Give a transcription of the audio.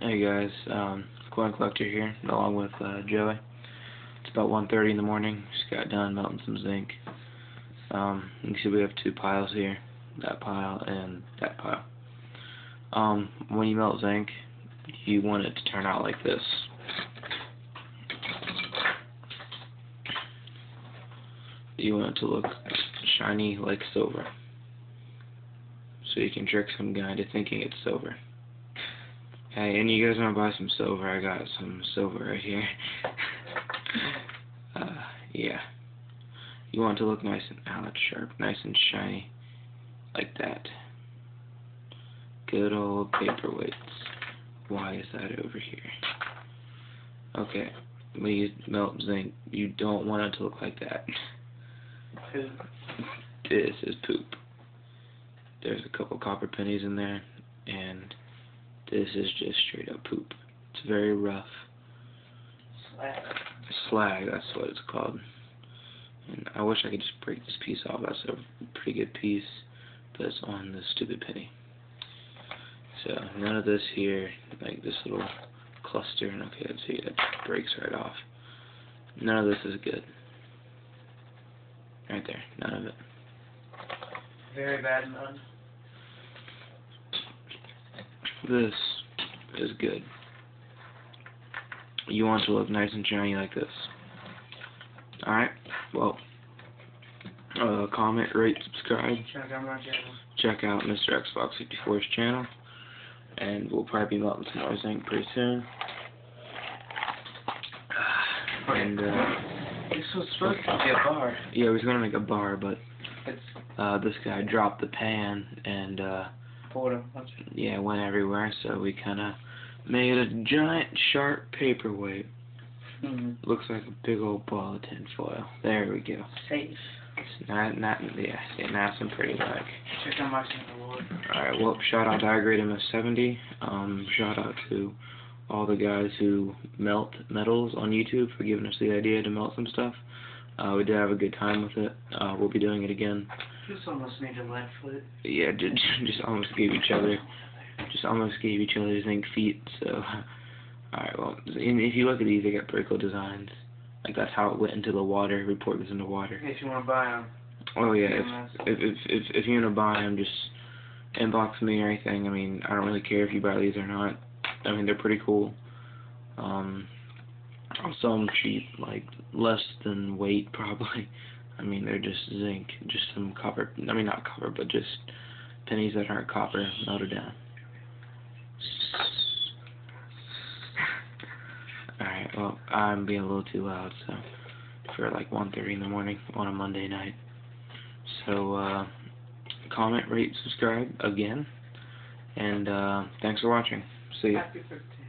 Hey guys, um, Coin Collector here, along with uh, Joey. It's about 1.30 in the morning. Just got done melting some zinc. Um, you can see we have two piles here, that pile and that pile. Um, when you melt zinc, you want it to turn out like this. You want it to look shiny like silver. So you can trick some guy into thinking it's silver. Hey, and you guys want to buy some silver? I got some silver right here. uh, yeah. You want to look nice and out oh, sharp, nice and shiny, like that. Good old paperweights. Why is that over here? Okay, we melt zinc, you don't want it to look like that. This is poop. There's a couple copper pennies in there, and this is just straight up poop. It's very rough. Slag. Slag, that's what it's called. And I wish I could just break this piece off. That's a pretty good piece, but it's on the stupid penny. So none of this here, like this little cluster. And okay, let's see, that breaks right off. None of this is good. Right there, none of it. Very bad none. This is good. You want to look nice and shiny like this. Alright, well, uh, comment, rate, subscribe. Check out my channel. Check out Mr. Xbox 54's channel. And we'll probably be melting some more zinc pretty soon. And, uh, This was supposed to be a bar. yeah, we was gonna make a bar, but, uh, this guy dropped the pan, and, uh, yeah, it went everywhere, so we kinda made a giant sharp paperweight. mm, Looks like a big old ball of tinfoil. There we go. safe. Not, not, yeah, yeah, nice and pretty like. Check out my Lord. Alright, well, shout out to iGrade MS70. Um, shout out to all the guys who melt metals on YouTube for giving us the idea to melt some stuff. Uh, we did have a good time with it. Uh, we'll be doing it again. Just almost made a lead foot. Yeah, just, just almost gave each other, just almost gave each other zinc feet. So, alright, well, and if you look at these, they got pretty cool designs. Like that's how it went into the water. Report was into the water. If you want to buy them. Oh yeah, if if if if, if you're gonna buy them, just inbox me or anything. I mean, I don't really care if you buy these or not. I mean, they're pretty cool. Um, Them cheap, like less than weight probably. I mean, they're just zinc, just some copper. I mean, not copper, but just pennies that aren't copper melted down. Alright, well, I'm being a little too loud, so for like 1.30 in the morning on a Monday night. So, uh, comment, rate, subscribe again, and uh, thanks for watching. See ya. Happy 15.